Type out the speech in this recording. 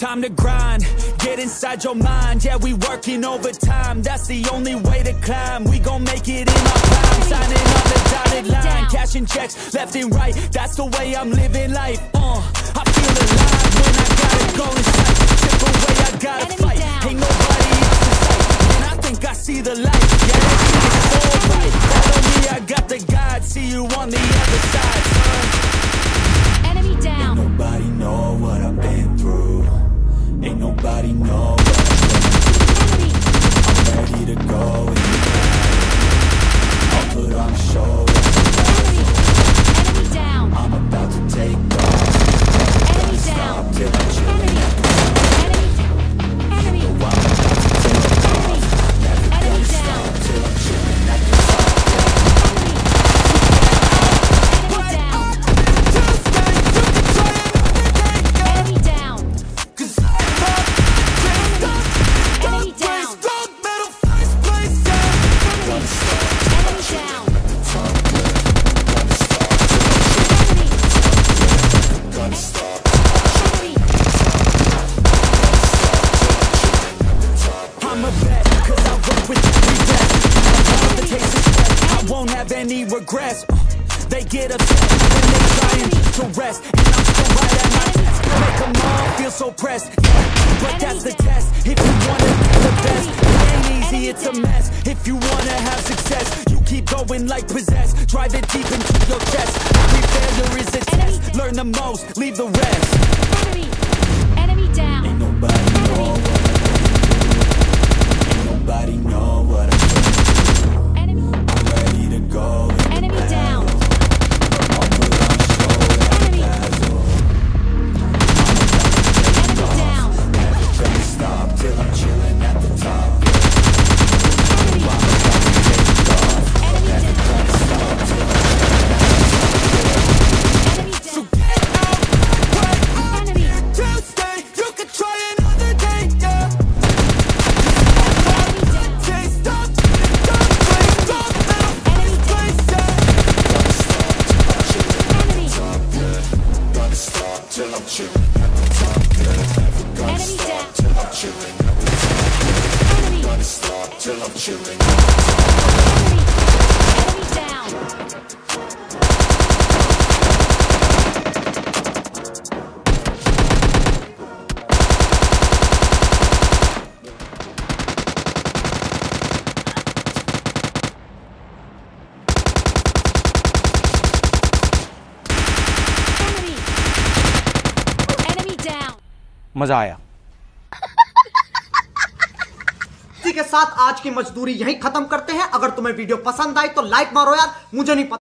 Time to grind, get inside your mind. Yeah, we working overtime. That's the only way to climb. We gon' make it in our prime. Signing on the dotted line, cashing checks left and right. That's the way I'm living life. Uh, I feel alive when I got it going sight. Chip away, I gotta Enemy fight. down. Ain't nobody else in sight. And I think I see the light. Yeah, is alright. Follow me, I got the guide. See you on the other side, sweat, I won't have any regrets. Uh, They get upset when they trying to rest, and I'm still right at my best. Make them all feel so pressed. But that's the test. If you wanna be the best, it ain't easy, it's a mess. If you wanna have success, you keep going like possessed. Drive it deep into your chest. Every failure is a test. Learn the most, leave the rest. Enemy. Enemy down. Ain't nobody Enemy down. Till I'm chilling. Enemy. Gonna stop till I'm. Enemy. Enemy मज़ा आया। के साथ आज की मजदूरी यही खत्म करते हैं। अगर तुम्हें वीडियो पसंद आई तो लाइक मारो यार, मुझे नहीं पता।